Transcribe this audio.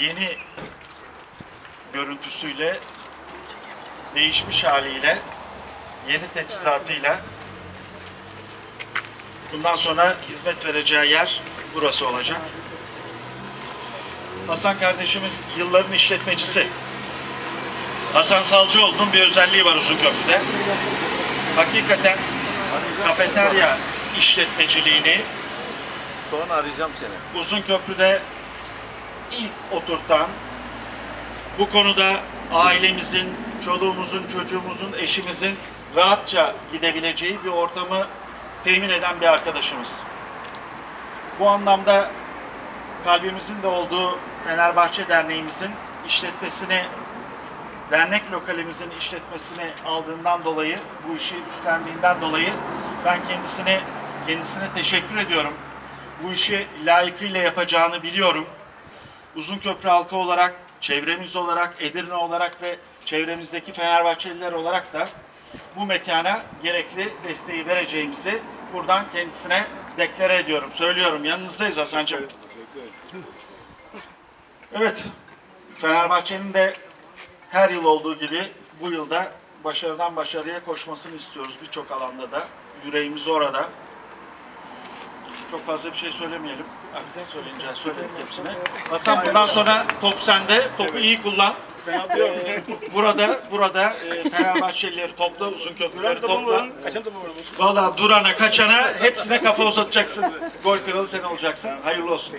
yeni görüntüsüyle değişmiş haliyle yeni teçhizatıyla bundan sonra hizmet vereceği yer burası olacak. Hasan kardeşimiz yılların işletmecisi. Hasan Salcıoğlu'nun bir özelliği var Uzunköprü'de. Hakikaten kafeterya işletmeciliğini Sonra arayacağım seni. Uzunköprü'de ilk oturtan, bu konuda ailemizin, çoluğumuzun, çocuğumuzun, eşimizin rahatça gidebileceği bir ortamı temin eden bir arkadaşımız. Bu anlamda kalbimizin de olduğu Fenerbahçe Derneğimizin işletmesini, dernek lokalimizin işletmesini aldığından dolayı, bu işi üstlendiğinden dolayı ben kendisine kendisine teşekkür ediyorum. Bu işi layıkıyla yapacağını biliyorum. Uzunköprü halkı olarak, çevremiz olarak, Edirne olarak ve çevremizdeki Fenerbahçeliler olarak da bu mekana gerekli desteği vereceğimizi buradan kendisine deklare ediyorum. Söylüyorum. Yanınızdayız Hasan'cığım. Evet. Fenerbahçe'nin de her yıl olduğu gibi bu yılda başarıdan başarıya koşmasını istiyoruz birçok alanda da. Yüreğimiz orada. Çok fazla bir şey söylemeyelim. Artık söyleyince söyledik hepsine. Hasan bundan sonra top sende. Topu iyi kullan. Ee, burada burada e, Fenerbahçelileri topla, uzun köprüleri topla. Kaçan topu vurdun? Valla durana, kaçana hepsine kafa uzatacaksın. Gol kralı sen olacaksın. Hayırlı olsun.